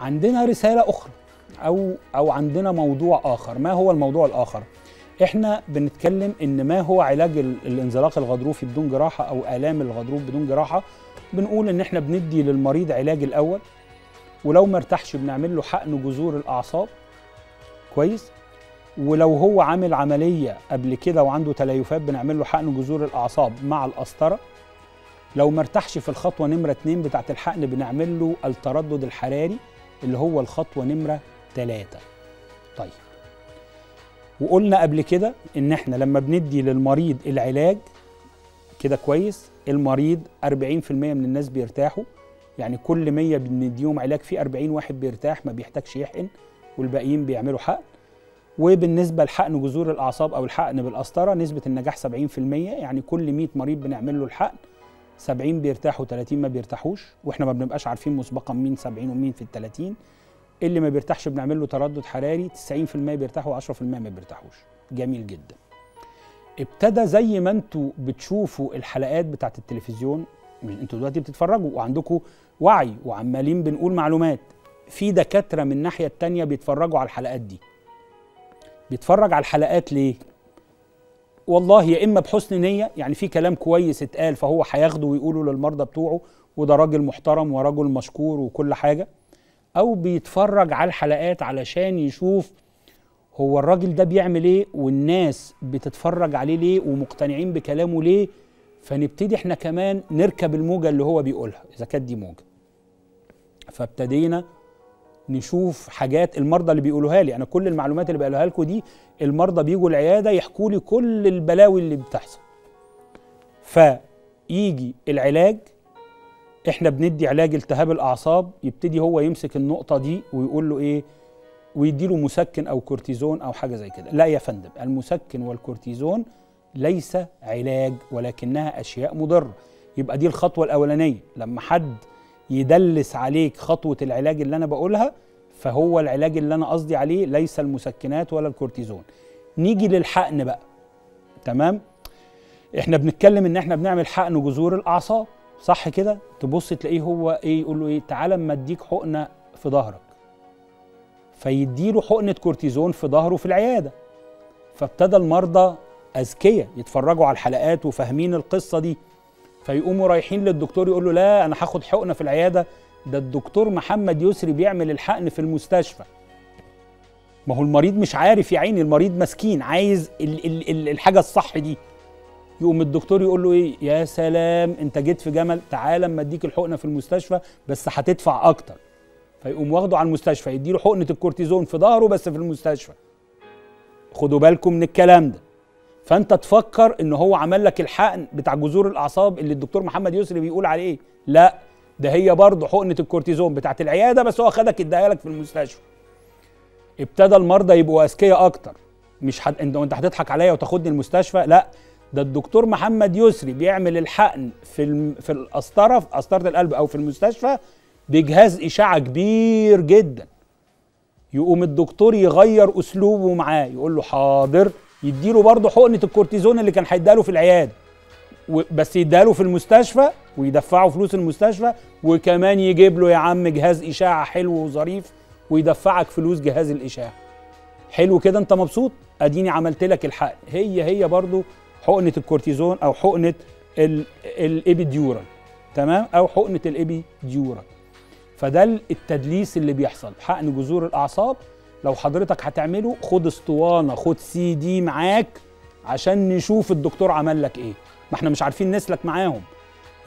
عندنا رسالة أخرى أو أو عندنا موضوع آخر. ما هو الموضوع الآخر؟ إحنا بنتكلم إن ما هو علاج ال- الانزلاق الغضروفي بدون جراحة أو آلام الغضروف بدون جراحة بنقول إن إحنا بندي للمريض علاج الأول ولو ما ارتاحش بنعمل له حقن جذور الأعصاب. كويس؟ ولو هو عامل عملية قبل كده وعنده تليفات بنعمل له حقن جذور الأعصاب مع القسطره لو ما ارتاحش في الخطوة نمرة اتنين بتاعة الحقن بنعمل له التردد الحراري. اللي هو الخطوة نمرة ثلاثة طيب. وقلنا قبل كده إن إحنا لما بندي للمريض العلاج كده كويس المريض 40% من الناس بيرتاحوا. يعني كل 100 بنديهم علاج في 40 واحد بيرتاح ما بيحتاجش يحقن والباقيين بيعملوا حقن. وبالنسبة لحقن جذور الأعصاب أو الحقن بالقسطرة نسبة النجاح 70% يعني كل 100 مريض بنعمل له الحقن. 70 بيرتاحوا 30 ما بيرتاحوش وإحنا ما بنبقاش عارفين مسبقا مين 70 ومين في ال 30 اللي ما بيرتاحش بنعمل له تردد حراري 90% بيرتاحوا و10% ما بيرتاحوش. جميل جدا. ابتدى زي ما أنتوا بتشوفوا الحلقات بتاعت التلفزيون أنتوا دلوقتي بتتفرجوا وعندكم وعي وعمالين بنقول معلومات في دكاترة من الناحية التانية بيتفرجوا على الحلقات دي. بيتفرج على الحلقات ليه؟ والله يا إما بحسن نية يعني في كلام كويس اتقال فهو هياخده ويقوله للمرضى بتوعه وده راجل محترم ورجل مشكور وكل حاجة أو بيتفرج على الحلقات علشان يشوف هو الراجل ده بيعمل إيه والناس بتتفرج عليه ليه ومقتنعين بكلامه ليه فنبتدي إحنا كمان نركب الموجة اللي هو بيقولها إذا كانت دي موجة. فابتدينا نشوف حاجات المرضى اللي بيقولوها لي. أنا كل المعلومات اللي بقولها لكم دي المرضى بيجوا العيادة يحكوا لي كل البلاوي اللي بتحصل. فيجي العلاج إحنا بندي علاج التهاب الأعصاب يبتدي هو يمسك النقطة دي ويقول له إيه ويديله مسكن أو كورتيزون أو حاجة زي كده. لا يا فندم المسكن والكورتيزون ليس علاج ولكنها أشياء مضرة. يبقى دي الخطوة الأولانية. لما حد يدلس عليك خطوة العلاج اللي أنا بقولها فهو العلاج اللي أنا قصدي عليه ليس المسكنات ولا الكورتيزون. نيجي للحقن بقى. تمام؟ إحنا بنتكلم إن إحنا بنعمل حقن جذور الأعصاب. صح كده؟ تبص تلاقيه هو إيه؟ يقول له إيه؟ تعالى أما أديك حقنه في ظهرك. فيديله حقنة كورتيزون في ظهره في العيادة. فابتدى المرضى أذكياء يتفرجوا على الحلقات وفاهمين القصة دي. فيقوموا رايحين للدكتور يقول له لا أنا هاخد حقنة في العيادة. ده الدكتور محمد يسري بيعمل الحقن في المستشفى. ما هو المريض مش عارف يا عيني المريض مسكين عايز ال ال ال الحاجة الصح دي. يقوم الدكتور يقول له إيه؟ يا سلام أنت جيت في جمل تعالى أما أديك الحقنة في المستشفى بس هتدفع أكتر. فيقوم واخده على المستشفى يديله حقنة الكورتيزون في ظهره بس في المستشفى. خدوا بالكم من الكلام ده. فأنت تفكر إن هو عمل لك الحقن بتاع جذور الأعصاب اللي الدكتور محمد يسري بيقول عليه. لا ده هي برضه حقنة الكورتيزون بتاعت العيادة بس هو خدك اداها لك في المستشفى. ابتدى المرضى يبقوا أذكياء أكتر. مش حد انت انت هتضحك عليا وتاخدني المستشفى؟ لا. ده الدكتور محمد يسري بيعمل الحقن في الم... في القسطرة في قسطرة القلب أو في المستشفى بجهاز إشعة كبير جدا. يقوم الدكتور يغير أسلوبه معاه يقول له حاضر. يديله برضه حقنة الكورتيزون اللي كان هيداله في العيادة. بس يداله في المستشفى ويدفعه فلوس المستشفى وكمان يجيب له يا عم جهاز أشعة حلو وظريف ويدفعك فلوس جهاز الأشعة. حلو كده أنت مبسوط؟ أديني عملت لك الحقن. هي هي برضو حقنة الكورتيزون أو حقنة ال- ال epidural تمام؟ أو حقنة ال epidural. فده التدليس اللي بيحصل. حقن جذور الأعصاب لو حضرتك هتعمله خد اسطوانة خد سي دي معاك عشان نشوف الدكتور عمل لك إيه. ما إحنا مش عارفين نسلك معاهم.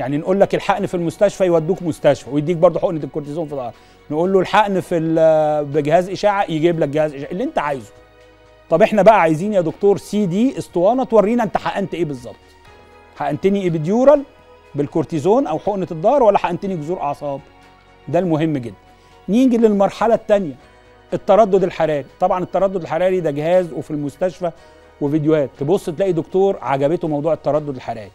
يعني نقول لك الحقن في المستشفى يودوك مستشفى ويديك برضه حقنة الكورتيزون في ظهرك. نقول له الحقن في ال- بجهاز أشعة يجيب لك جهاز أشعة اللي أنت عايزه. طب إحنا بقى عايزين يا دكتور سي دي اسطوانة تورينا أنت حقنت إيه بالظبط. حقنتني epidural بالكورتيزون أو حقنة الظهر ولا حقنتني جذور أعصاب؟ ده المهم جدا. نيجي للمرحلة الثانية التردد الحراري. طبعا التردد الحراري ده جهاز وفي المستشفى وفيديوهات. تبص تلاقي دكتور عجبته موضوع التردد الحراري.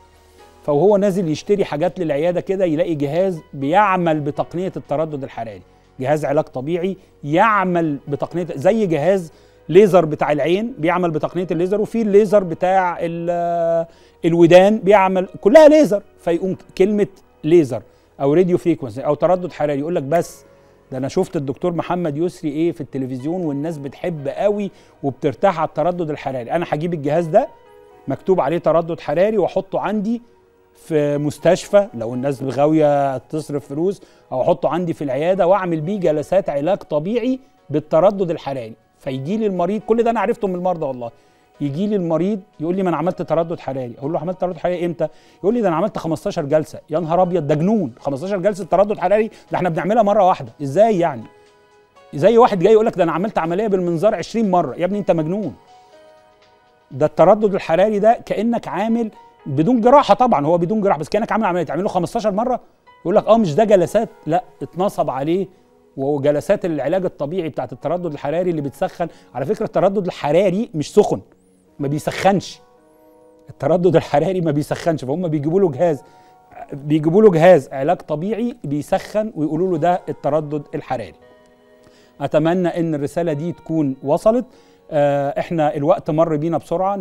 فهو نازل يشتري حاجات للعيادة كده يلاقي جهاز بيعمل بتقنية التردد الحراري. جهاز علاج طبيعي يعمل بتقنية زي جهاز ليزر بتاع العين بيعمل بتقنية الليزر وفي الليزر بتاع ال- الودان بيعمل كلها ليزر. فيقوم كلمة ليزر أو radio frequency أو تردد حراري يقول لك بس ده أنا شفت الدكتور محمد يسري إيه في التلفزيون والناس بتحب قوي وبترتاح على التردد الحراري. أنا هجيب الجهاز ده مكتوب عليه تردد حراري وأحطه عندي في مستشفى لو الناس غاويه تصرف فلوس أو أحطه عندي في العيادة وأعمل بيه جلسات علاج طبيعي بالتردد الحراري. فيجي لي المريض كل ده أنا عرفته من المرضى والله. يجي لي المريض يقول لي ما أنا عملت تردد حراري. أقول له عملت تردد حراري إمتى؟ يقول لي ده أنا عملت 15 جلسة. يا نهار أبيض ده جنون. 15 جلسة تردد حراري ده إحنا بنعملها مرة واحدة. إزاي يعني؟ زي واحد جاي يقول لك ده أنا عملت عملية بالمنظار 20 مرة. يا ابني أنت مجنون. ده التردد الحراري ده كأنك عامل بدون جراحة طبعا هو بدون جراحة بس كأنك عامل عملية تعمله 15 مرة يقول لك آه مش ده جلسات لا اتنصب عليه وجلسات العلاج الطبيعي بتاعت التردد الحراري اللي بتسخن. على فكرة التردد الحراري مش سخن ما بيسخنش. التردد الحراري ما بيسخنش فهم بيجيبوا له جهاز بيجيبوا له جهاز علاج طبيعي بيسخن ويقولوا له ده التردد الحراري. أتمنى إن الرسالة دي تكون وصلت. آه، إحنا الوقت مر بينا بسرعة.